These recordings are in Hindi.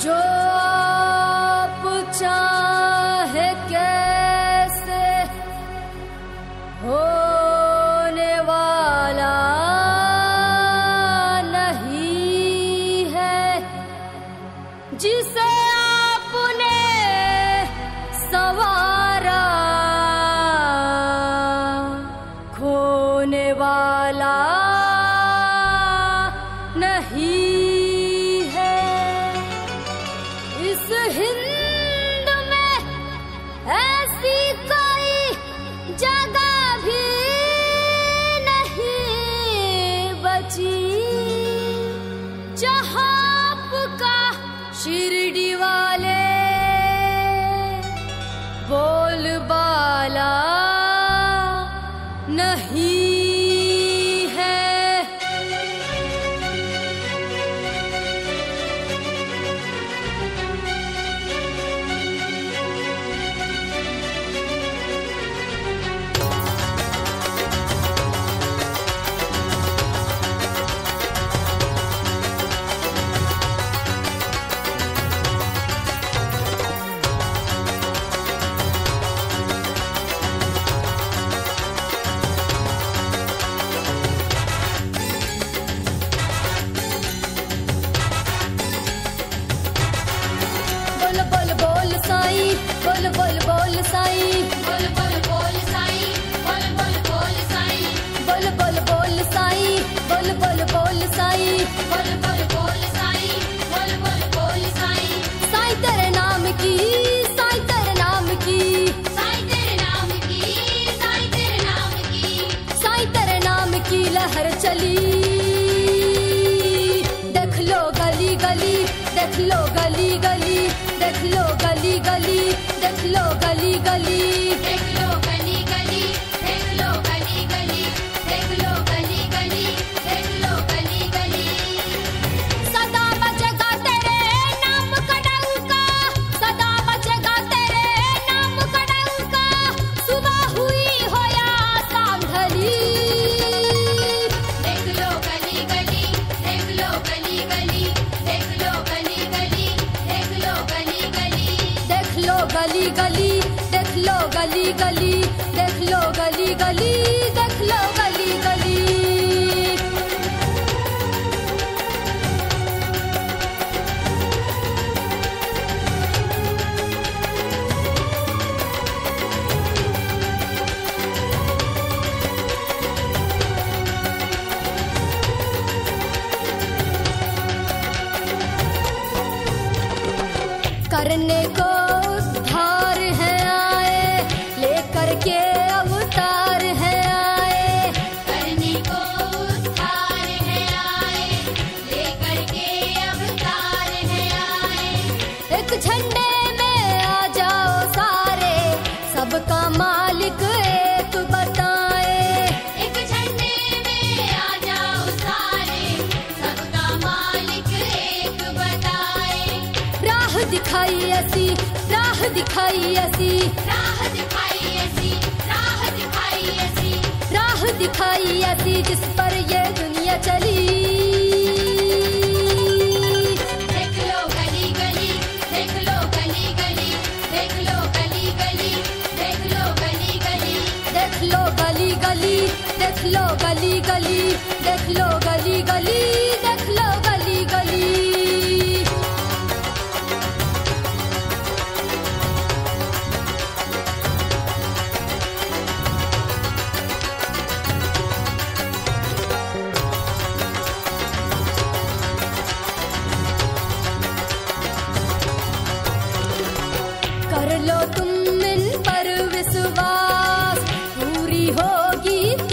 joy. हिंद में ऐसी कोई जगह भी नहीं बची, जहाँ का शिरडी वाले बोल बाला नहीं। गली करने को दिखाई ऐसी राह दिखाई ऐसी। राह दिखाई ऐसी राह दिखाई ऐसी। राह दिखाई ऐसी जिस पर ये दुनिया चली। लो गली गली देख लो गली गली देख लो गली गली होगी।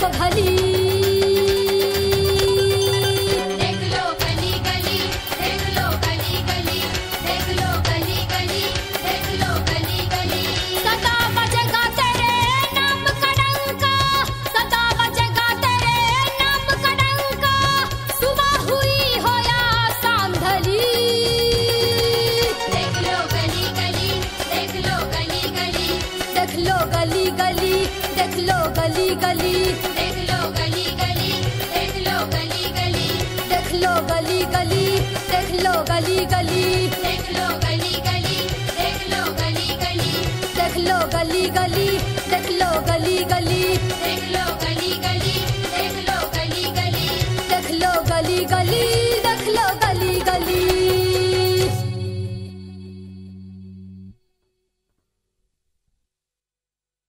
को भली गली देख लो गली गली देख लो गली गली देख लो गली गली देख लो गली गली देख लो गली गली देख लो गली गली देख लो गली गली देख लो गली गली देख लो गली गली देख लो गली गली देख लो गली गली देख लो गली गली